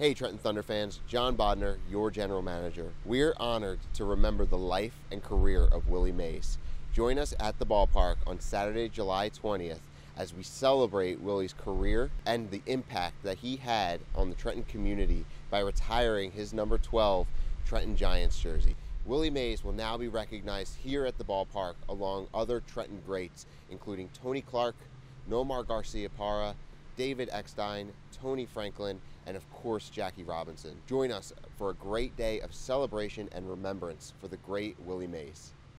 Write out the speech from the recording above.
Hey, Trenton Thunder fans, John Bodner, your general manager. We're honored to remember the life and career of Willie Mays. Join us at the ballpark on Saturday, July 20th as we celebrate Willie's career and the impact that he had on the Trenton community by retiring his number 12 Trenton Giants jersey. Willie Mays will now be recognized here at the ballpark along other Trenton greats, including Tony Clark, Nomar Garcia Garciaparra, David Eckstein, Tony Franklin, and of course Jackie Robinson. Join us for a great day of celebration and remembrance for the great Willie Mays.